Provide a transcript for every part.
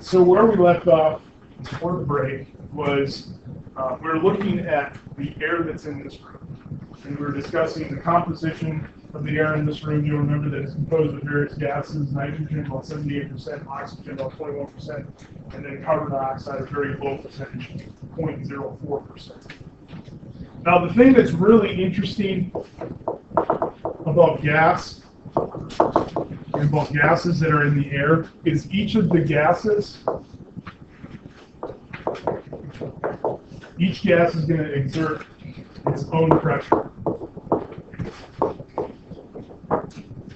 So where we left off before the break was, uh, we we're looking at the air that's in this room. And we were discussing the composition of the air in this room. You'll remember that it's composed of various gases, nitrogen about seventy-eight percent, oxygen about twenty-one percent, and then carbon dioxide a very low percentage, 0.04 percent. Now, the thing that's really interesting about gas and both gases that are in the air is each of the gases, each gas is going to exert its own pressure.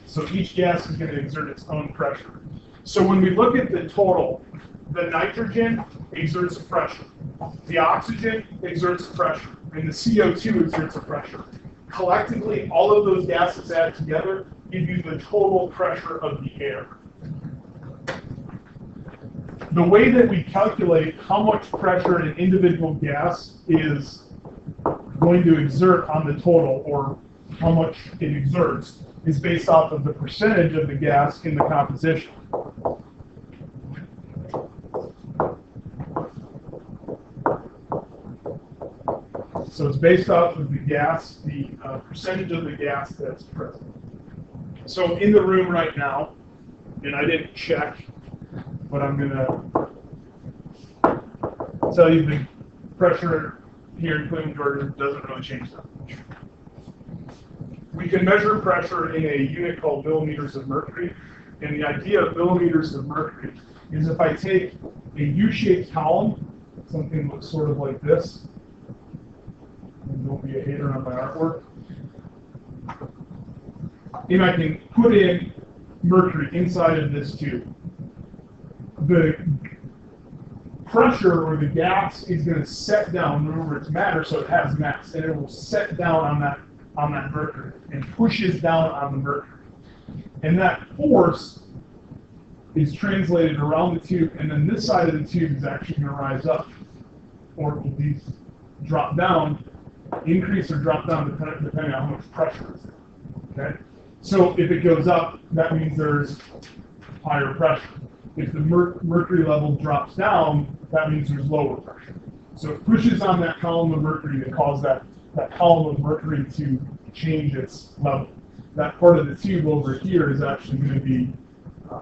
So each gas is going to exert its own pressure. So when we look at the total, the nitrogen exerts a pressure, the oxygen exerts a pressure, and the CO2 exerts a pressure. Collectively, all of those gases add together give you the total pressure of the air. The way that we calculate how much pressure an individual gas is going to exert on the total, or how much it exerts, is based off of the percentage of the gas in the composition. So it's based off of the gas, the uh, percentage of the gas that's present. So in the room right now, and I didn't check, but I'm gonna tell you the pressure here in Cleveland, Georgia doesn't really change that much. We can measure pressure in a unit called millimeters of mercury, and the idea of millimeters of mercury is if I take a U-shaped column, something looks sort of like this, and don't be a hater on my artwork, and I can put in mercury inside of this tube. The pressure or the gas is going to set down. Remember, it's matter, so it has mass, and it will set down on that on that mercury and pushes down on the mercury. And that force is translated around the tube, and then this side of the tube is actually going to rise up, or it will be drop down, increase or drop down depending, depending on how much pressure is there. Okay. So if it goes up, that means there's higher pressure. If the mer mercury level drops down, that means there's lower pressure. So it pushes on that column of mercury to cause that, that column of mercury to change its level. That part of the tube over here is actually going to be uh,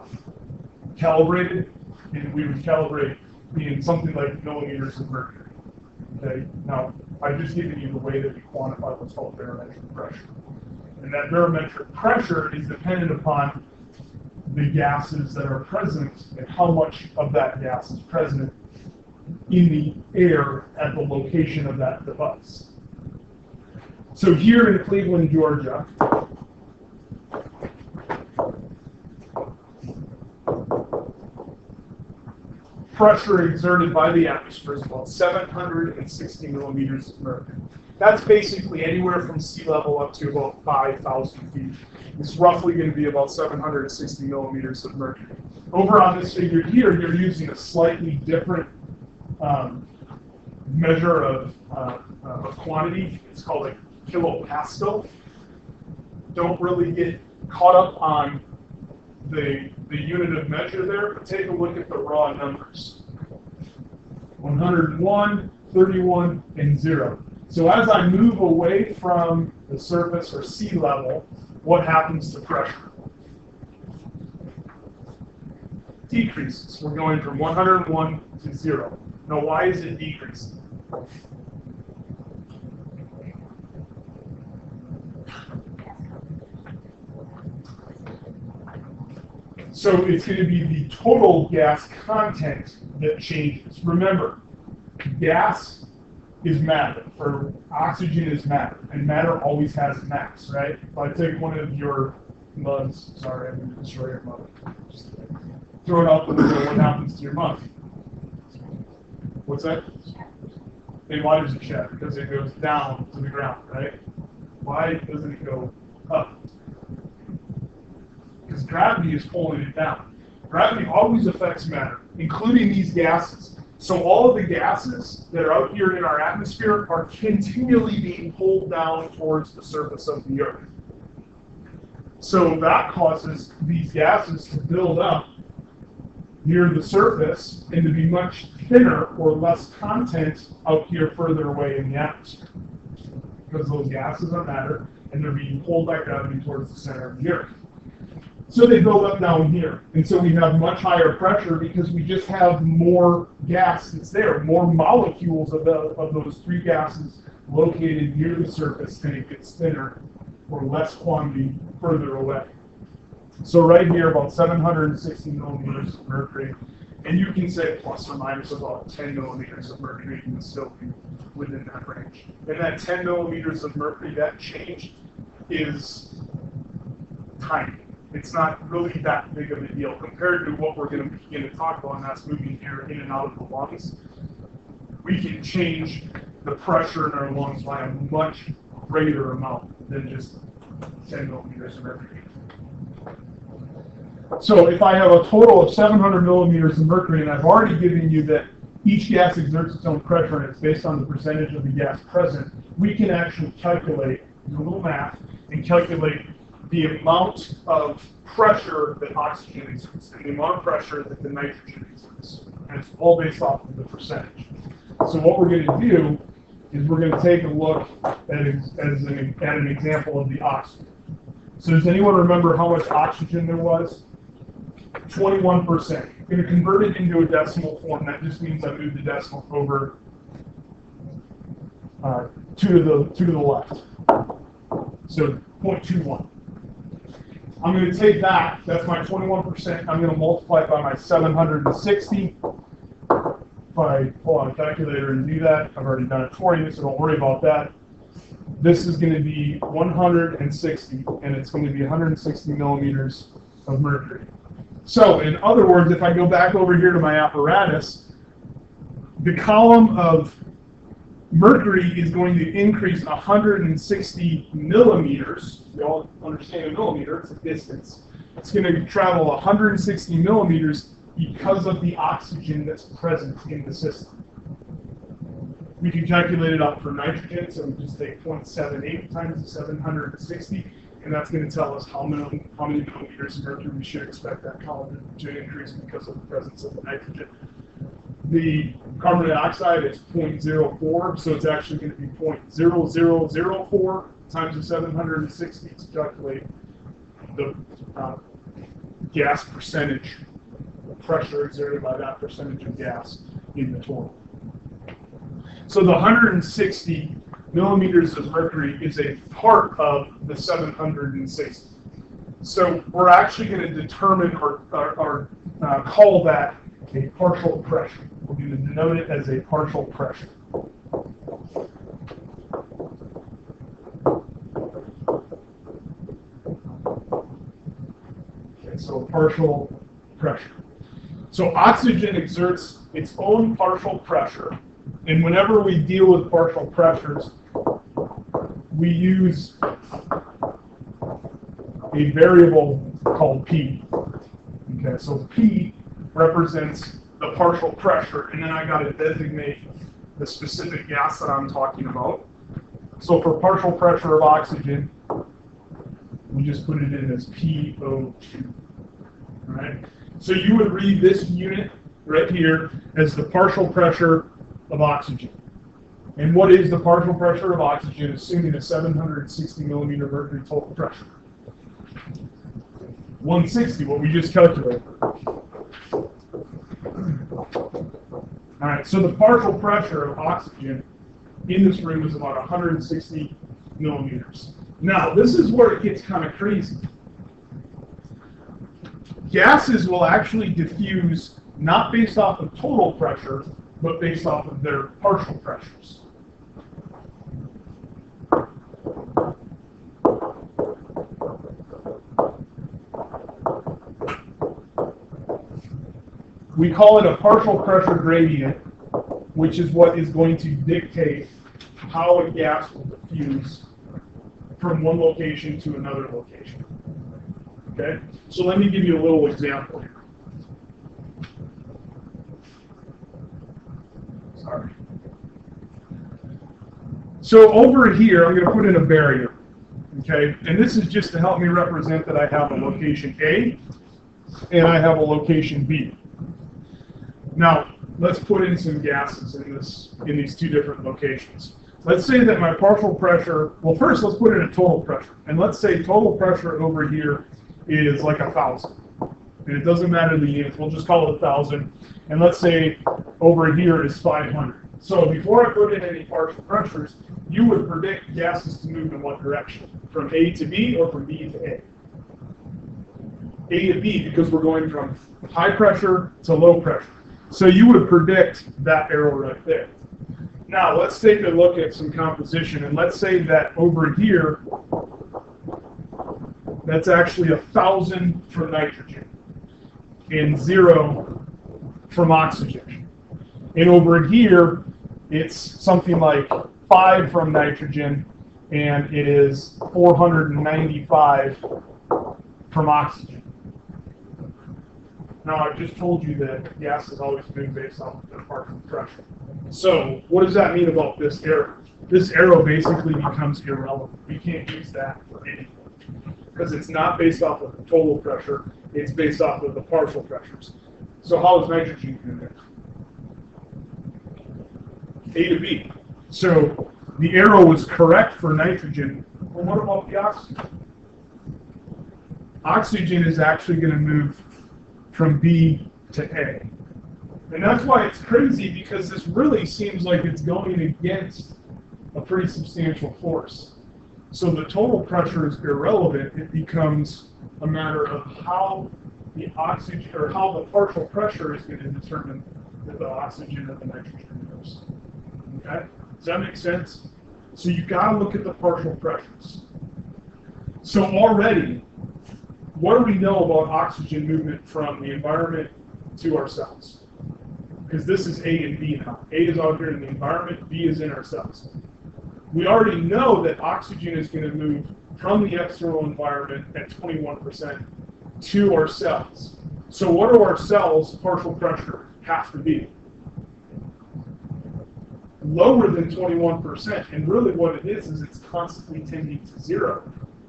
calibrated, and we would calibrate in something like millimeters of mercury. Okay, now I've just given you the way that we quantify what's called barometric pressure. And that barometric pressure is dependent upon the gases that are present and how much of that gas is present in the air at the location of that device. So here in Cleveland, Georgia, pressure exerted by the atmosphere is about 760 millimeters of mercury. That's basically anywhere from sea level up to about 5,000 feet. It's roughly going to be about 760 millimeters of mercury. Over on this figure here, you're using a slightly different um, measure of, uh, of quantity. It's called a kilopascal. Don't really get caught up on the, the unit of measure there, but take a look at the raw numbers. 101, 31, and 0. So as I move away from the surface or sea level, what happens to pressure? Decreases. We're going from 101 to 0. Now, why is it decreasing? So it's going to be the total gas content that changes. Remember, gas is matter, or oxygen is matter, and matter always has mass, right? If I take one of your mugs, sorry, I'm going to destroy your mug. Just throw it out the window, what happens to your mug? What's that? And why does it shatter? Because it goes down to the ground, right? Why doesn't it go up? Because gravity is pulling it down. Gravity always affects matter, including these gases. So all of the gases that are out here in our atmosphere are continually being pulled down towards the surface of the Earth. So that causes these gases to build up near the surface and to be much thinner or less content out here further away in the atmosphere. Because those gases are matter and they're being pulled by gravity towards the center of the earth. So they build up down here. And so we have much higher pressure because we just have more gas that's there, more molecules of, the, of those three gases located near the surface and it gets thinner or less quantity further away. So right here, about 760 millimeters of mercury, and you can say plus or minus about 10 millimeters of mercury can still be within that range. And that 10 millimeters of mercury, that change is tiny. It's not really that big of a deal compared to what we're going to begin to talk about, and that's moving air in and out of the lungs. We can change the pressure in our lungs by a much greater amount than just 10 millimeters of mercury. So if I have a total of 700 millimeters of mercury, and I've already given you that each gas exerts its own pressure and it's based on the percentage of the gas present, we can actually calculate, do a little math, and calculate the amount of pressure that oxygen exerts and the amount of pressure that the nitrogen exerts. And it's all based off of the percentage. So what we're going to do is we're going to take a look at, as an, at an example of the oxygen. So does anyone remember how much oxygen there was? 21%. I'm going to convert it into a decimal form. That just means I move the decimal over uh, two to the two to the left. So 0.21. I'm going to take that. That's my 21%. I'm going to multiply it by my 760. If I pull out a calculator and do that, I've already done it for you, so don't worry about that. This is going to be 160, and it's going to be 160 millimeters of mercury. So, in other words, if I go back over here to my apparatus, the column of mercury is going to increase 160 millimeters. You all understand a millimeter, it's a distance. It's going to travel 160 millimeters because of the oxygen that's present in the system. We can calculate it out for nitrogen, so we just take 0.78 times the 760 and that's going to tell us how many, how many millimeters of mercury we should expect that column to increase because of the presence of the nitrogen. The carbon dioxide is 0.04, so it's actually going to be 0.0004 times the 760 to calculate the uh, gas percentage, the pressure exerted by that percentage of gas in the total. So the 160 millimeters of mercury is a part of the 760. So we're actually going to determine or, or, or uh, call that a partial pressure. We're going to denote it as a partial pressure. Okay, so partial pressure. So oxygen exerts its own partial pressure, and whenever we deal with partial pressures, we use a variable called P. Okay, so P represents the partial pressure, and then I got to designate the specific gas that I'm talking about. So for partial pressure of oxygen, we just put it in as PO2. All right? So you would read this unit right here as the partial pressure of oxygen. And what is the partial pressure of oxygen, assuming a 760 millimeter mercury total pressure? 160, what we just calculated. All right, so the partial pressure of oxygen in this room is about 160 millimeters. Now, this is where it gets kind of crazy. Gases will actually diffuse not based off of total pressure, but based off of their partial pressures. We call it a partial pressure gradient, which is what is going to dictate how a gas will diffuse from one location to another location. Okay? So let me give you a little example here. Sorry. So over here, I'm going to put in a barrier. Okay? And this is just to help me represent that I have a location A and I have a location B. Now, let's put in some gases in this, in these two different locations. Let's say that my partial pressure, well, first let's put in a total pressure. And let's say total pressure over here is like a thousand. And it doesn't matter the units, we'll just call it a thousand. And let's say over here is 500. So before I put in any partial pressures, you would predict gases to move in what direction? From A to B or from B to A? A to B because we're going from high pressure to low pressure. So you would predict that arrow right there. Now let's take a look at some composition and let's say that over here, that's actually a thousand from nitrogen and zero from oxygen. And over here, it's something like five from nitrogen and it is 495 from oxygen. Now, I've just told you that gas is always move based off of their partial pressure. So, what does that mean about this arrow? This arrow basically becomes irrelevant. We can't use that for anything because it's not based off of the total pressure, it's based off of the partial pressures. So, how is nitrogen to A to B. So, the arrow was correct for nitrogen. Well, what about the oxygen? Oxygen is actually going to move from B to A. And that's why it's crazy because this really seems like it's going against a pretty substantial force. So the total pressure is irrelevant. It becomes a matter of how the oxygen or how the partial pressure is going to determine the oxygen or the nitrogen moves. Okay? Does that make sense? So you got to look at the partial pressures. So already, what do we know about oxygen movement from the environment to our cells? Because this is A and B now. A is out here in the environment, B is in our cells. We already know that oxygen is going to move from the external environment at 21% to our cells. So what do our cells' partial pressure have to be? Lower than 21%. And really what it is, is it's constantly tending to zero.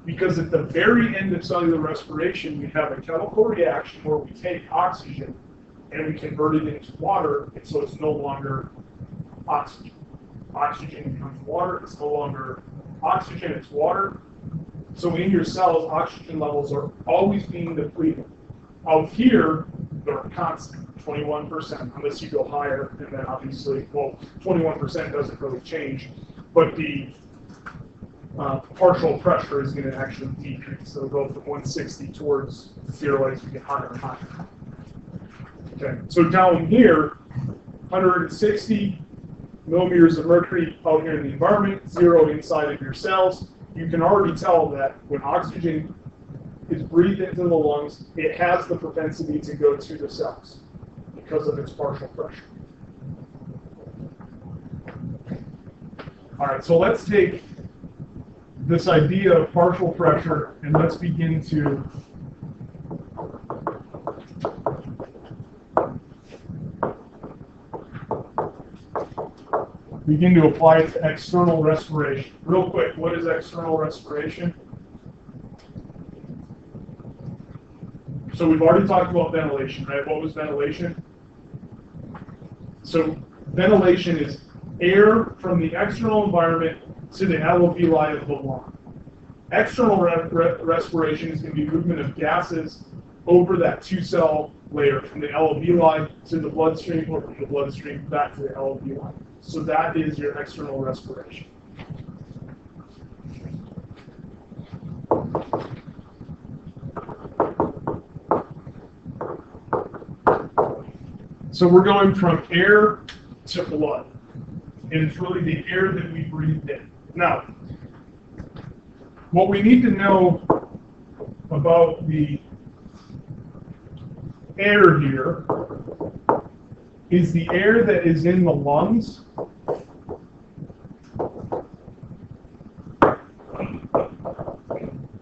Because at the very end of cellular respiration, we have a chemical reaction where we take oxygen and we convert it into water, and so it's no longer oxygen. Oxygen becomes water, it's no longer oxygen, it's water. So in your cells, oxygen levels are always being depleted. Out here, they're constant, 21%, unless you go higher, and then obviously, well, 21% doesn't really change, but the uh, partial pressure is going to actually decrease. So it'll go from 160 towards zero as you get higher and higher. Okay, so down here, 160 millimeters of mercury out here in the environment, zero inside of your cells. You can already tell that when oxygen is breathed into the lungs, it has the propensity to go to the cells because of its partial pressure. All right, so let's take this idea of partial pressure and let's begin to begin to apply it to external respiration. Real quick, what is external respiration? So we've already talked about ventilation, right? What was ventilation? So ventilation is air from the external environment to the alveoli of the lung. External re re respiration is going to be movement of gases over that two-cell layer from the alveoli to the bloodstream or from the bloodstream back to the alveoli. So that is your external respiration. So we're going from air to blood. And it's really the air that we breathe in. Now, what we need to know about the air here is the air that is in the lungs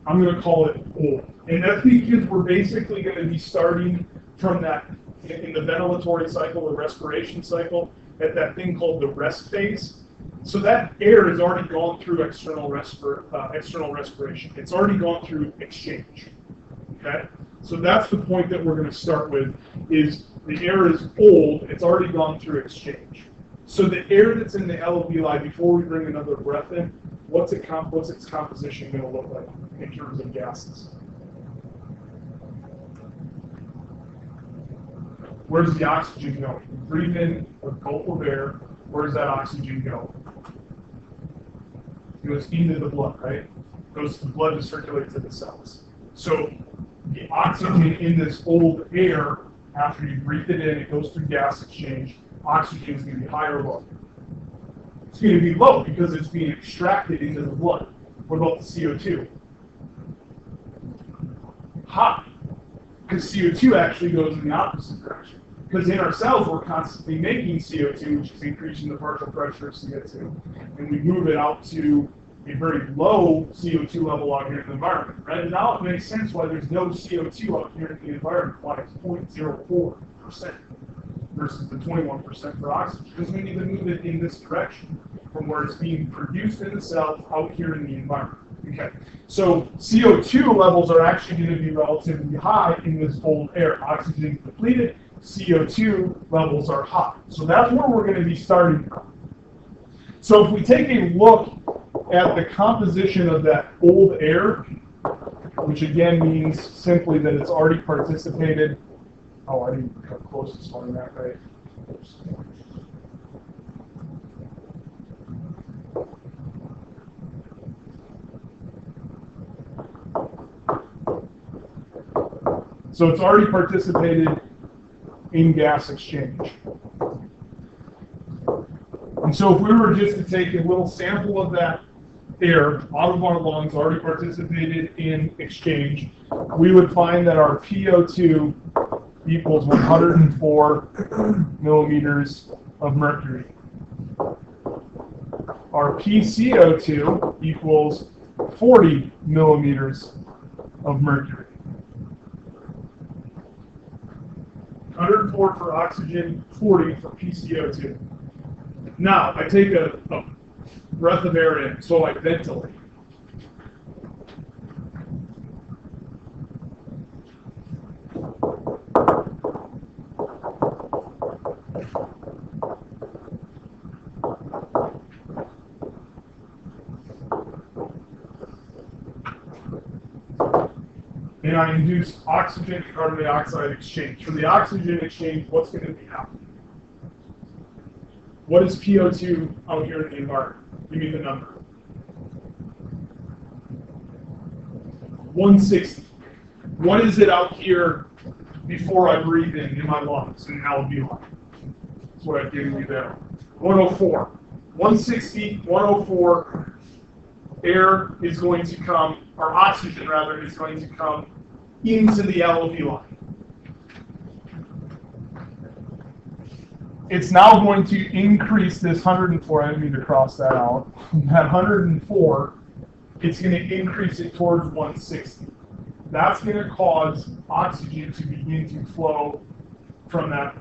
I'm going to call it O. And that's because we're basically going to be starting from that in the ventilatory cycle, the respiration cycle, at that thing called the rest phase. So that air has already gone through external, respir uh, external respiration. It's already gone through exchange. Okay? So that's the point that we're going to start with is The air is old, it's already gone through exchange. So the air that's in the alveoli before we bring another breath in, what's it comp- what's its composition going to look like in terms of gases? Where's the oxygen going? Breathe in a gulp of air. Where does that oxygen go? It goes into the blood, right? Goes to the blood to circulate to the cells. So the oxygen in this old air, after you breathe it in, it goes through gas exchange. Oxygen is going to be high or low. It's going to be low because it's being extracted into the blood. What about the CO2? High because CO2 actually goes in the opposite direction. Because in our cells, we're constantly making CO2, which is increasing the partial pressure of CO2, and we move it out to a very low CO2 level out here in the environment. Right? And now it makes sense why there's no CO2 out here in the environment, why it's 0.04% versus the 21% for oxygen, because we need to move it in this direction from where it's being produced in the cells out here in the environment. Okay, so CO2 levels are actually going to be relatively high in this old air. Oxygen depleted, CO2 levels are high. So that's where we're going to be starting from. So if we take a look at the composition of that old air, which again means simply that it's already participated. Oh, I didn't come close to spelling that right. Oops. So it's already participated in gas exchange. And so if we were just to take a little sample of that air out of our lungs, already participated in exchange, we would find that our PO2 equals 104 millimeters of mercury. Our PCO2 equals 40 millimeters of mercury. 104 for oxygen, 40 for PCO2. Now, I take a, a breath of air in, so I ventilate. and I induce oxygen to carbon dioxide exchange. For the oxygen exchange, what's going to be happening? What is PO2 out here in the environment? Give me the number. 160. What is it out here before I breathe in in my lungs in the alveoli? That's what I've given you there. 104. 160, 104. Air is going to come, or oxygen rather, is going to come into the alveoli. It's now going to increase this 104. I didn't to cross that out. That 104, it's going to increase it towards 160. That's going to cause oxygen to begin to flow from that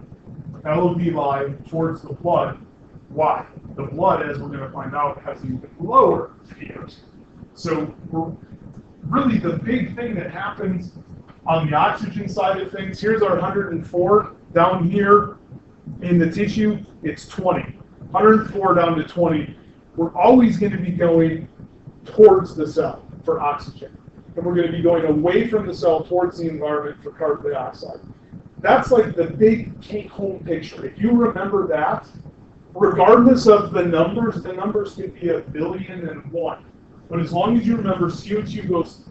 alveoli towards the blood. Why? The blood, as we're going to find out, has even lower pH. So really the big thing that happens on the oxygen side of things, here's our 104. Down here in the tissue, it's 20. 104 down to 20. We're always going to be going towards the cell for oxygen. And we're going to be going away from the cell towards the environment for carbon dioxide. That's like the big take home picture. If you remember that, regardless of the numbers, the numbers could be a billion and one. But as long as you remember CO2 goes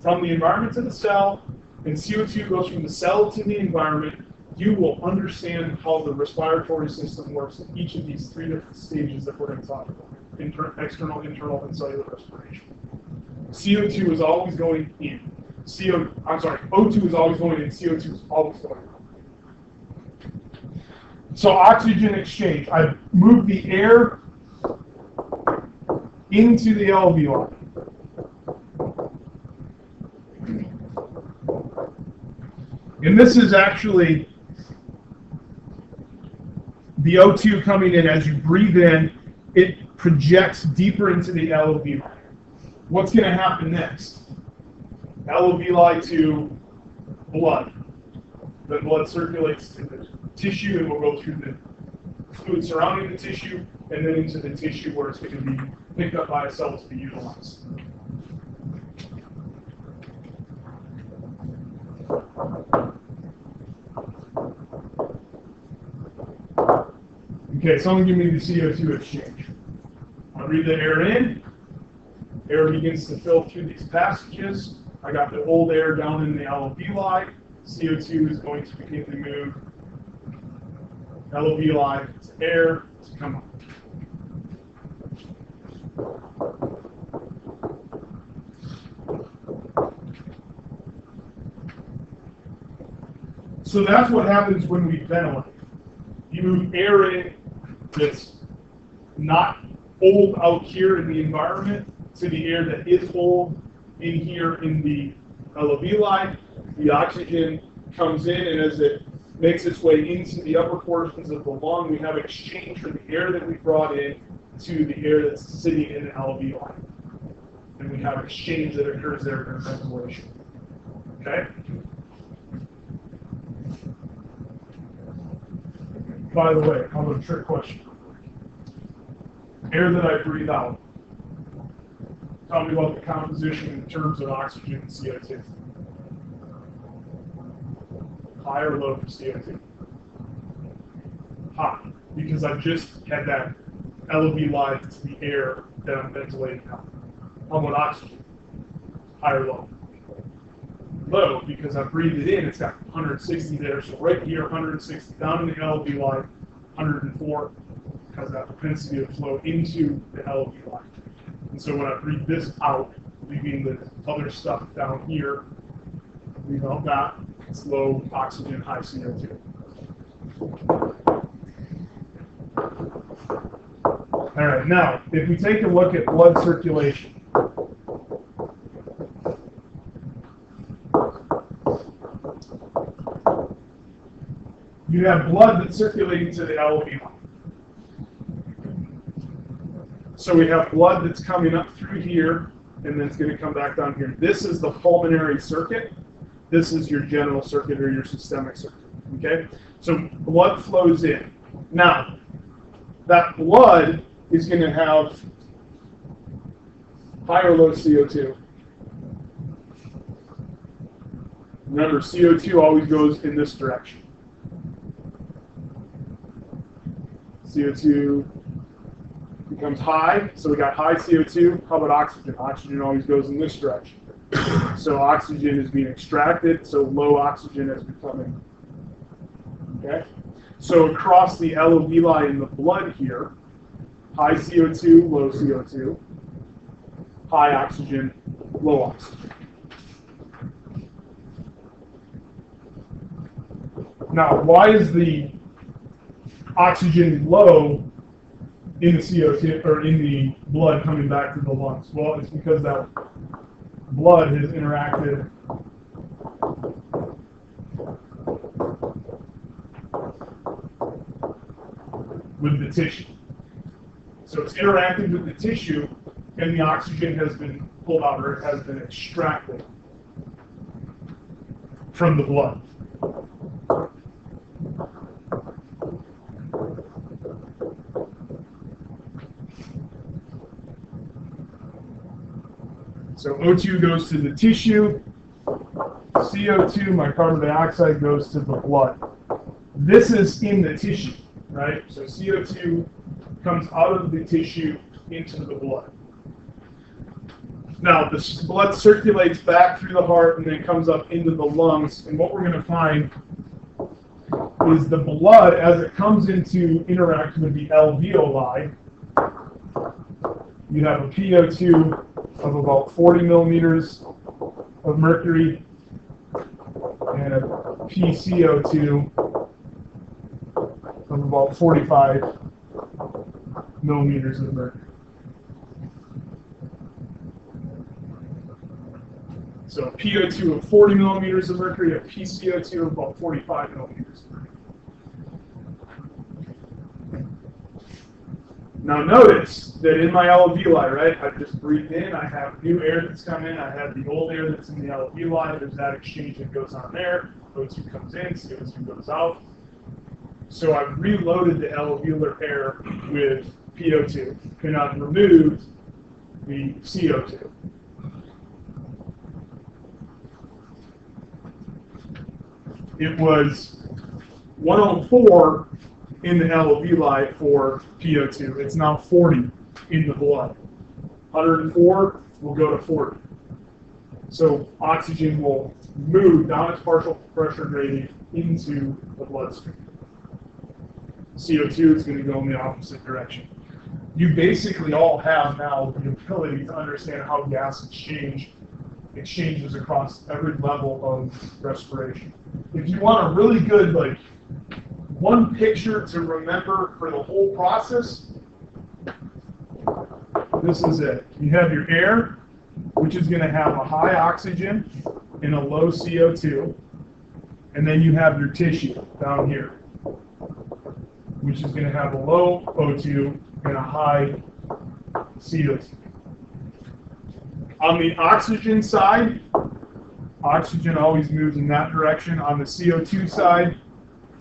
from the environment to the cell, and CO2 goes from the cell to the environment, you will understand how the respiratory system works in each of these three different stages that we're going to talk about Inter external, internal, and cellular respiration. CO2 is always going in. CO, I'm sorry, O2 is always going in, CO2 is always going out. So oxygen exchange. I've moved the air into the alveoli. And this is actually the O2 coming in as you breathe in, it projects deeper into the alveoli. What's going to happen next? Alveoli to blood. the blood circulates to the tissue and will go through the fluid surrounding the tissue and then into the tissue where it's going to be picked up by a cell to be utilized. Okay, someone give me the CO2 exchange. I breathe the air in, air begins to fill through these passages. I got the old air down in the alveoli. CO2 is going to begin to move alveoli to air to come up. So that's what happens when we ventilate. You move air in that's not old out here in the environment to the air that is old in here in the alveoli. The oxygen comes in, and as it makes its way into the upper portions of the lung, we have exchange from the air that we brought in to the air that's sitting in the alveoli. And we have exchange that occurs there during ventilation. Okay? By the way, how about a trick question? Air that I breathe out. Tell me about the composition in terms of oxygen and CO2. High or low for CO2? High, because I've just had that alveoli to the air that I'm ventilating out. How about oxygen? High or low? Low, because I breathed it in, it's got 160 there. So right here, 160 down in the alveoli, 104 has that propensity to flow into the alveoli. And so when I breathe this out, leaving the other stuff down here, leave out that, it's low oxygen, high CO2. All right, now, if we take a look at blood circulation, you have blood that's circulating to the alveoli. So we have blood that's coming up through here, and then it's going to come back down here. This is the pulmonary circuit. This is your general circuit or your systemic circuit. Okay? So blood flows in. Now, that blood is going to have high or low CO2. Remember, CO2 always goes in this direction. CO2 becomes high, so we got high CO2. How about oxygen? Oxygen always goes in this direction. So oxygen is being extracted, so low oxygen is becoming. Okay? So across the alveoli in the blood here, high CO2, low CO2, high oxygen, low oxygen. Now, why is the oxygen low in the CO2 or in the blood coming back to the lungs? Well, it's because that blood has interacted with the tissue. So it's interacted with the tissue, and the oxygen has been pulled out or has been extracted from the blood. So O2 goes to the tissue, CO2, my carbon dioxide, goes to the blood. This is in the tissue, right? So CO2 comes out of the tissue into the blood. Now, the blood circulates back through the heart and then comes up into the lungs. And what we're going to find is the blood, as it comes into interact with the alveoli, you have a PO2 of about 40 millimeters of mercury and a PCO2 of about 45 millimeters of mercury. So a PO2 of 40 millimeters of mercury, a PCO2 of about 45 millimeters of mercury. Now notice that in my alveoli, right, I've just breathed in, I have new air that's come in, I have the old air that's in the alveoli, there's that exchange that goes on there. O2 comes in, CO2 goes out. So I've reloaded the alveolar air with PO2, and I've removed the CO2. It was 104 in the alveoli for PO2. It's now 40 in the blood. 104 will go to 40. So oxygen will move down its partial pressure gradient into the bloodstream. CO2 is going to go in the opposite direction. You basically all have now the ability to understand how gas exchange exchanges across every level of respiration. If you want a really good like one picture to remember for the whole process, this is it. You have your air, which is going to have a high oxygen and a low CO2. And then you have your tissue down here, which is going to have a low O2 and a high CO2. On the oxygen side, oxygen always moves in that direction. On the CO2 side,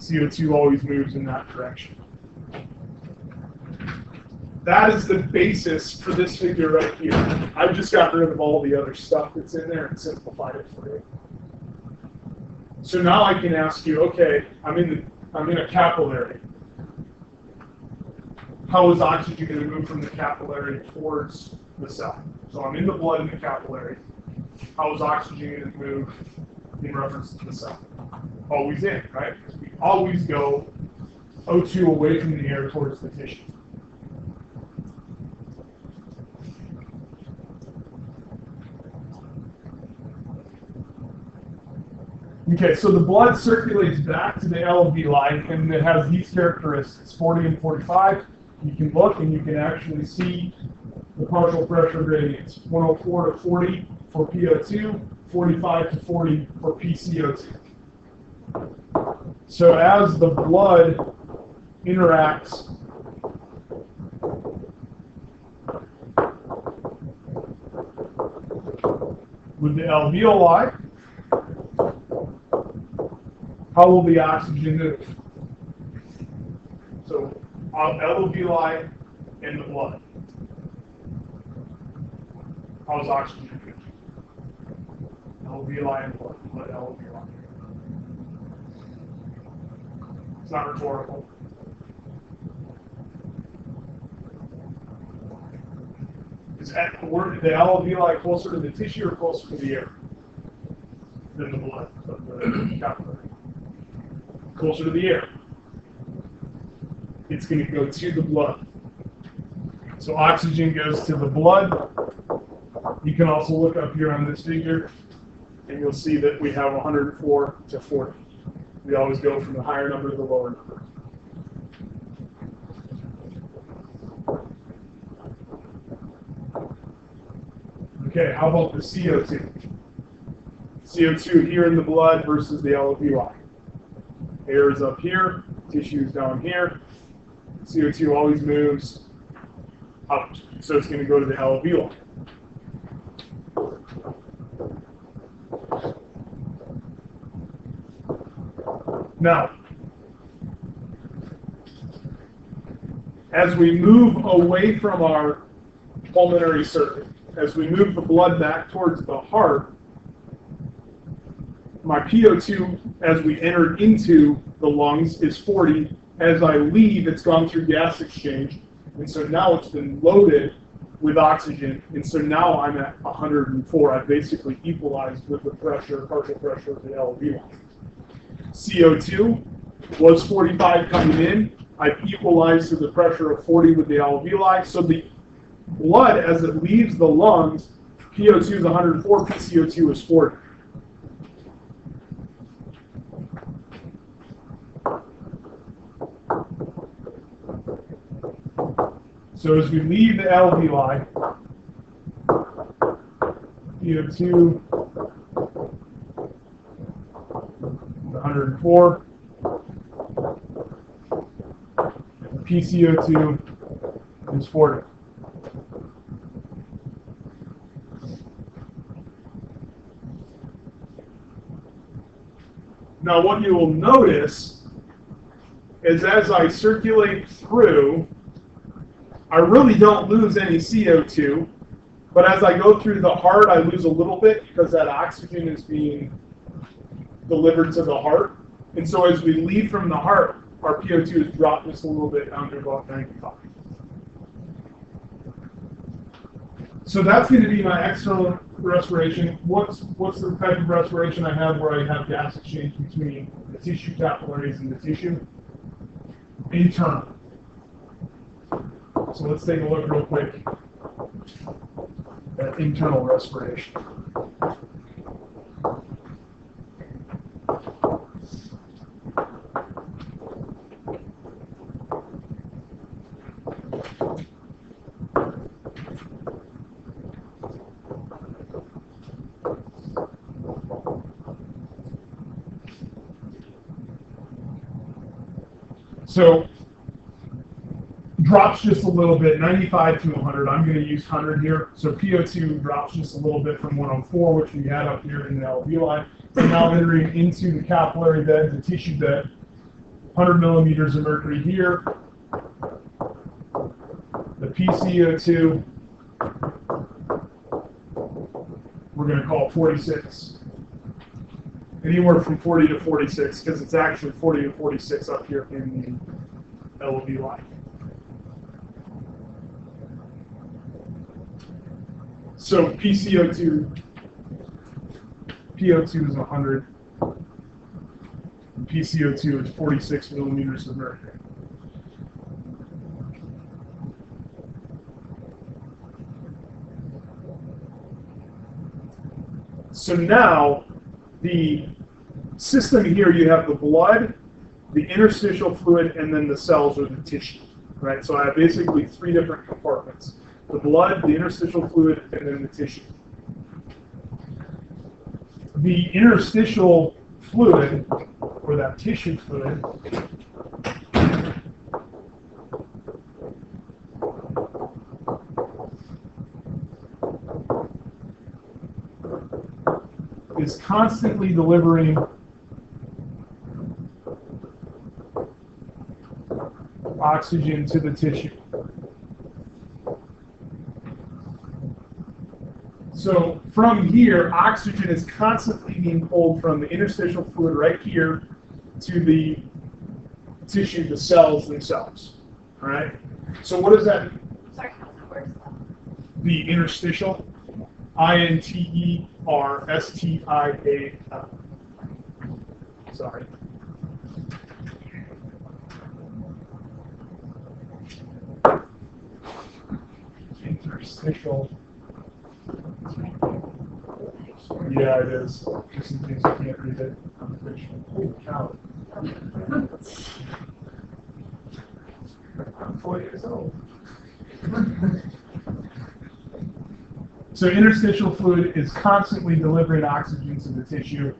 CO2 always moves in that direction. That is the basis for this figure right here. I've just got rid of all the other stuff that's in there and simplified it for you. So now I can ask you, okay, I'm in the, I'm in a capillary. How is oxygen going to move from the capillary towards the cell? So I'm in the blood in the capillary. How is oxygen going to move in reference to the cell? Always in, right? Always go O2 away from the air towards the tissue. Okay, so the blood circulates back to the alveoli and it has these characteristics, 40 and 45. You can look and you can actually see the partial pressure gradients, 104 to 40 for PO2, 45 to 40 for PCO2. So as the blood interacts with the alveoli, how will the oxygen move? So uh, alveoli in the blood. How's oxygen move? Alveoli in blood, blood alveoli. It's not rhetorical. Is that the word the alveoli closer to the tissue or closer to the air than the blood of the capillary? Closer to the air. It's going to go to the blood. So oxygen goes to the blood. You can also look up here on this figure, and you'll see that we have 104 to 40. We always go from the higher number to the lower number. Okay, how about the CO2? CO2 here in the blood versus the alveoli. Air is up here, tissue is down here. CO2 always moves out, so it's going to go to the alveoli. Now, as we move away from our pulmonary circuit, as we move the blood back towards the heart, my PO2 as we enter into the lungs is 40. As I leave, it's gone through gas exchange. And so now it's been loaded with oxygen. And so now I'm at 104. I've basically equalized with the pressure, partial pressure of the alveoli. CO2 was 45 coming in. I've equalized to the pressure of 40 with the alveoli. So the blood, as it leaves the lungs, PO2 is 104, PCO2 is 40. So as we leave the alveoli, PO2 104, PCO2 is 40. Now, what you will notice is as I circulate through, I really don't lose any CO2, but as I go through the heart, I lose a little bit because that oxygen is being delivered to the heart. And so as we leave from the heart, our PO2 is dropped just a little bit down to about 95. So that's going to be my external respiration. What's what's the type of respiration I have where I have gas exchange between the tissue capillaries and the tissue? Internal. So let's take a look real quick at internal respiration. So drops just a little bit, 95 to 100. I'm going to use 100 here. So PO2 drops just a little bit from 104, which we had up here in the alveoli. So now entering into the capillary bed, the tissue bed, 100 millimeters of mercury here. The PCO2, we're going to call 46. Anywhere from 40 to 46, because it's actually 40 to 46 up here in the LOB line. So PCO2, PO2 is 100. And PCO2 is 46 millimeters of mercury. So now, the system here, you have the blood, the interstitial fluid, and then the cells or the tissue, right? So I have basically three different compartments the blood, the interstitial fluid, and then the tissue. The interstitial fluid, or that tissue fluid, is constantly delivering oxygen to the tissue. So from here, oxygen is constantly being pulled from the interstitial fluid right here to the tissue, the cells themselves. All right. So what does that? Sorry, how does that? The interstitial, I N T E R S T I A L. Sorry. Interstitial. Yeah, it is. Just in case you can't read it. Holy cow. I'm four years old. So interstitial fluid is constantly delivering oxygen to the tissue.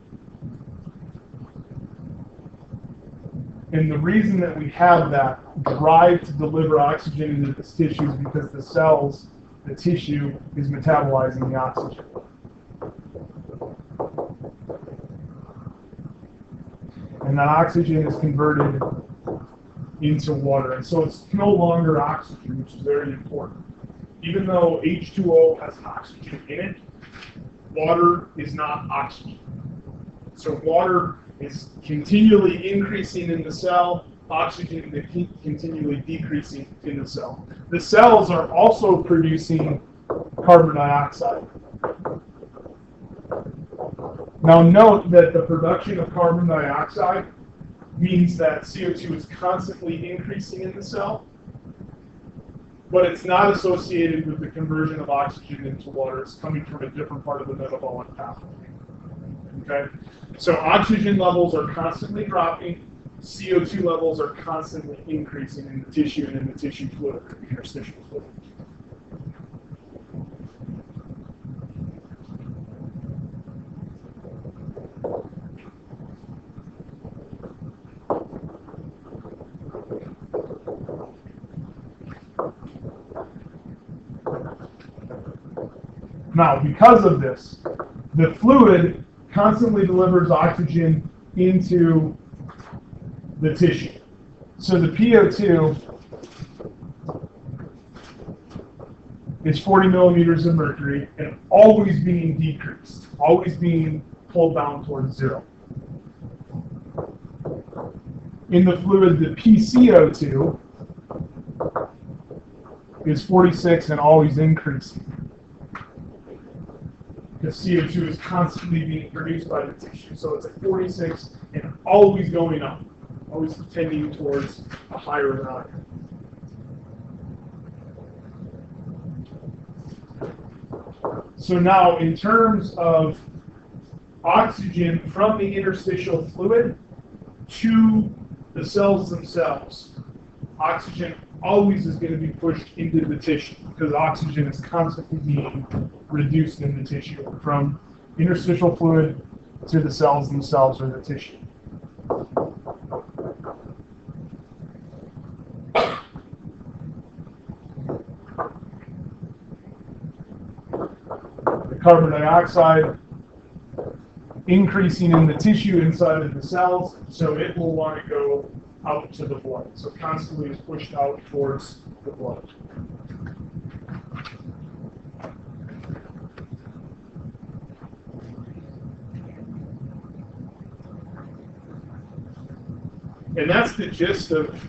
And the reason that we have that drive to deliver oxygen into this tissue is because the cells, the tissue, is metabolizing the oxygen. And that oxygen is converted into water. And so it's no longer oxygen, which is very important. Even though H2O has oxygen in it, water is not oxygen. So water is continually increasing in the cell, oxygen is continually decreasing in the cell. The cells are also producing carbon dioxide. Now note that the production of carbon dioxide means that CO2 is constantly increasing in the cell, but it's not associated with the conversion of oxygen into water. It's coming from a different part of the metabolic pathway. Okay? So oxygen levels are constantly dropping, CO2 levels are constantly increasing in the tissue and in the tissue fluid, the interstitial fluid. Now, because of this, the fluid constantly delivers oxygen into the tissue. So the PO2 is 40 millimeters of mercury and always being decreased, always being pulled down towards zero. In the fluid, the PCO2 is 46 and always increasing. Because CO2 is constantly being produced by the tissue. So it's at 46 and always going up, always tending towards a higher value. So now, in terms of oxygen from the interstitial fluid to the cells themselves, oxygen always is going to be pushed into the tissue because oxygen is constantly being reduced in the tissue from interstitial fluid to the cells themselves or the tissue. The carbon dioxide increasing in the tissue inside of the cells, so it will want to go out to the blood. So constantly is pushed out towards the blood. And that's the gist of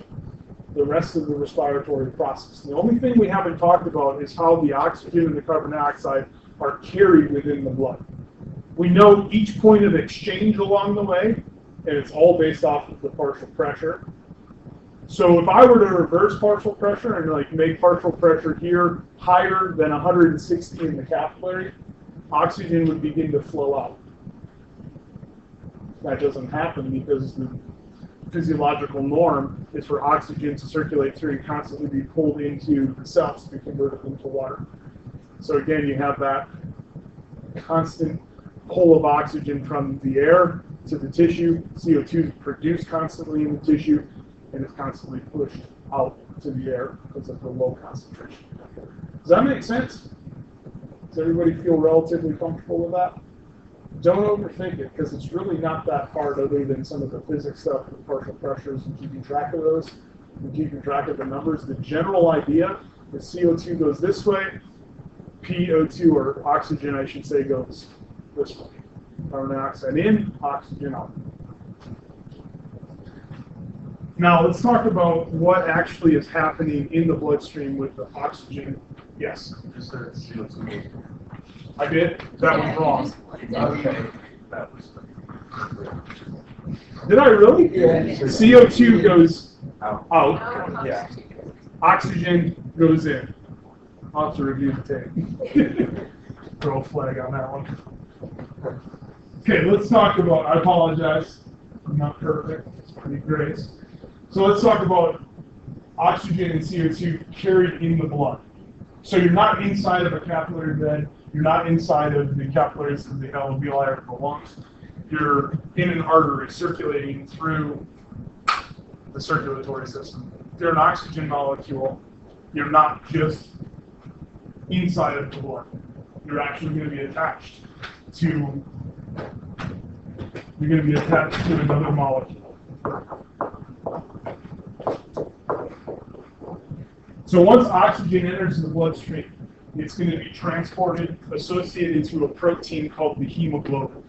the rest of the respiratory process. The only thing we haven't talked about is how the oxygen and the carbon dioxide are carried within the blood. We know each point of exchange along the way, and it's all based off of the partial pressure. So if I were to reverse partial pressure and like make partial pressure here higher than 160 in the capillary, oxygen would begin to flow out. That doesn't happen because the physiological norm is for oxygen to circulate through and constantly be pulled into the cells to be converted into water. So again, you have that constant pull of oxygen from the air to the tissue. CO2 is produced constantly in the tissue and is constantly pushed out to the air because of the low concentration. Does that make sense? Does everybody feel relatively comfortable with that? Don't overthink it because it's really not that hard other than some of the physics stuff with partial pressures and keeping track of those and keeping track of the numbers. The general idea is CO2 goes this way, PO2 or oxygen I should say goes this way. Carbon dioxide in, oxygen out. Now let's talk about what actually is happening in the bloodstream with the oxygen. Yes. You just said CO2. I did. That was wrong. Okay. That was. Did I really? Yeah. CO2 goes Out. out. Yeah. Oxygen goes in. I'll have to review the tape. Throw a flag on that one. Okay, let's talk about. I apologize. I'm not perfect. It's pretty great. So let's talk about oxygen and CO2 carried in the blood. So you're not inside of a capillary bed. You're not inside of the capillaries of the alveoli or the lungs. You're in an artery circulating through the circulatory system. You're an oxygen molecule, you're not just inside of the blood. You're actually going to be attached to you're going to be attached to another molecule. So once oxygen enters the bloodstream, it's going to be transported, associated to a protein called the hemoglobin.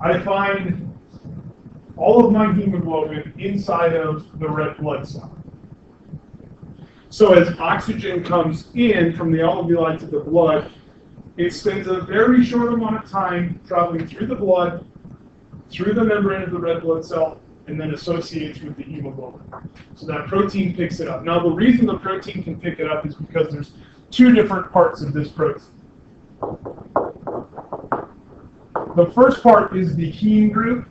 I find all of my hemoglobin inside of the red blood cell. So as oxygen comes in from the alveoli to the blood, it spends a very short amount of time traveling through the blood, through the membrane of the red blood cell, and then associates with the hemoglobin. So that protein picks it up. Now the reason the protein can pick it up is because there's two different parts of this protein. The first part is the heme group,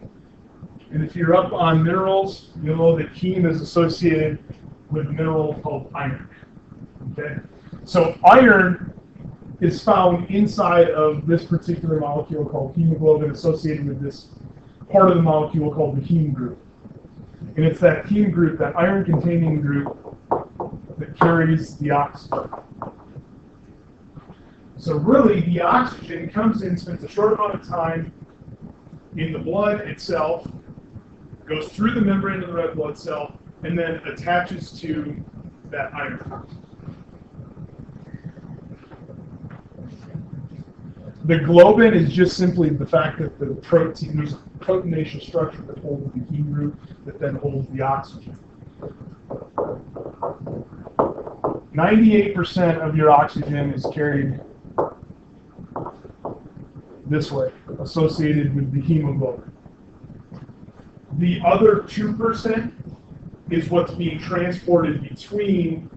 and if you're up on minerals, you'll know that heme is associated with mineral called iron. Okay? So iron is found inside of this particular molecule called hemoglobin associated with this part of the molecule called the heme group. And it's that heme group, that iron containing group, that carries the oxygen. So really, the oxygen comes in, spends a short amount of time in the blood itself, goes through the membrane of the red blood cell, and then attaches to that iron. The globin is just simply the fact that the protein, there's a proteinaceous structure that holds the heme group that then holds the oxygen. 98% of your oxygen is carried this way, associated with the hemoglobin. The other 2% is what's being transported between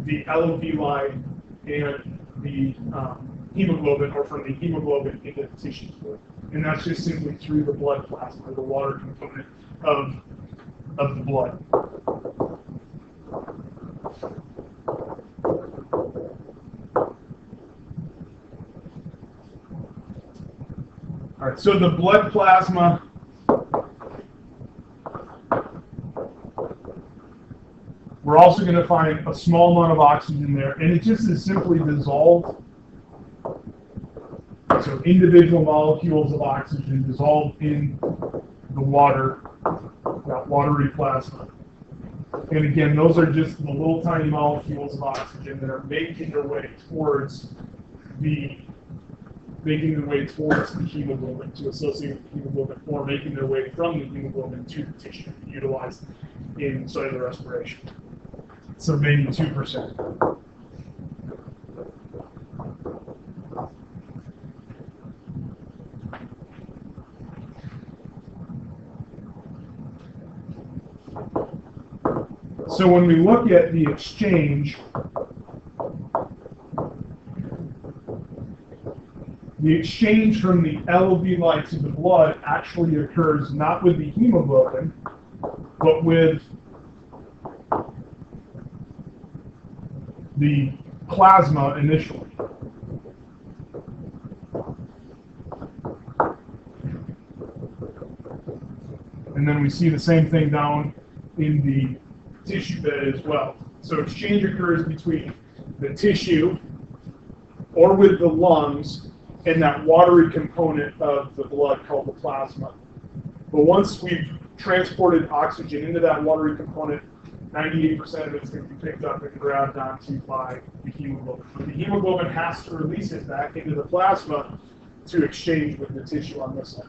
the alveoli and the um, hemoglobin, or from the hemoglobin into the tissue fluid. And that's just simply through the blood plasma, the water component of, of the blood. All right, so the blood plasma. We're also going to find a small amount of oxygen there, and it just is simply dissolved. So individual molecules of oxygen dissolved in the water, that watery plasma. And again, those are just the little tiny molecules of oxygen that are making their way towards the making their way towards the hemoglobin to associate with the hemoglobin, or making their way from the hemoglobin to the tissue utilized in cellular respiration. So maybe two percent. So when we look at the exchange, the exchange from the alveoli to the blood actually occurs not with the hemoglobin, but with the plasma initially. And then we see the same thing down in the tissue bed as well. So exchange occurs between the tissue or with the lungs and that watery component of the blood called the plasma. But once we've transported oxygen into that watery component, 98% of it's going to be picked up and grabbed onto by the hemoglobin. But the hemoglobin has to release it back into the plasma to exchange with the tissue on this side.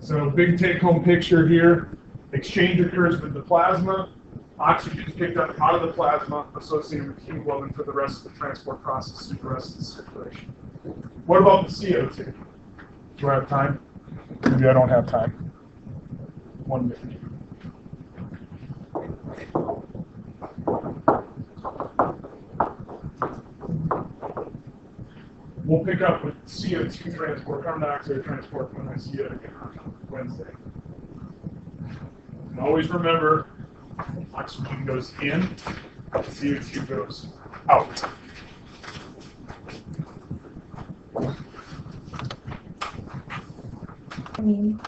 So big take-home picture here. Exchange occurs with the plasma. Oxygen is picked up out of the plasma associated with hemoglobin for the rest of the transport process through the rest of the circulation. What about the CO2? Do I have time? Maybe I don't have time. One minute. We'll pick up with CO2 transport, carbon dioxide transport when I see you again on Wednesday. And always remember, oxygen goes in, CO2 goes out. I mean,